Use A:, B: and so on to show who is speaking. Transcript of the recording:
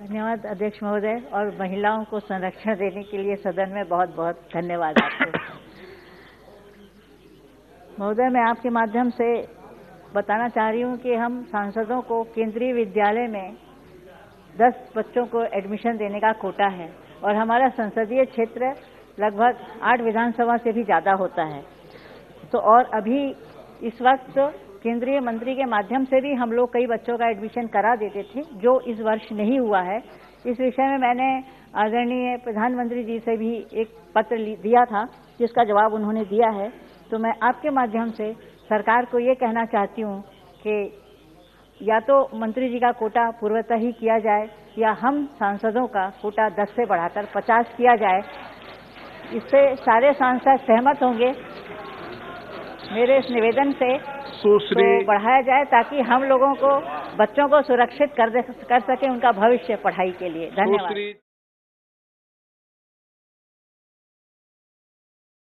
A: धन्यवाद अध्यक्ष महोदय और महिलाओं को संरक्षण देने के लिए सदन में बहुत बहुत धन्यवाद आपको। महोदय, मैं आपके माध्यम से बताना चाह रही हूँ कि हम सांसदों को केंद्रीय विद्यालय में 10 बच्चों को एडमिशन देने का कोटा है और हमारा संसदीय क्षेत्र लगभग आठ विधानसभा से भी ज़्यादा होता है। तो और अभी इस वक्त केंद्रीय मंत्री के माध्यम से भी हम लोग कई बच्चों का एडमिशन करा देते थे, जो इस वर्ष नहीं हुआ है। इस विषय में मैंने आदरणीय प्रधानमंत्री जी से भी एक पत्र दिया था, जिसका जवाब उन्होंने दिया है। तो मैं आपके माध्यम से सरकार को ये कहना चाहती हूँ कि या तो मंत्री जी का कोटा पूर्वतः ही किया जाए, या हम सांसदों का कोटा 10 से बढ़ाकर 50 किया जाए। इससे सारे सांसद सहमत होंगे। मेरे इस निवेदन से
B: सुश्री
A: तो बढ़ाया जाए ताकि हम लोगों को बच्चों को सुरक्षित कर, कर सके उनका भविष्य पढ़ाई के लिए। धन्यवाद।
B: सुश्री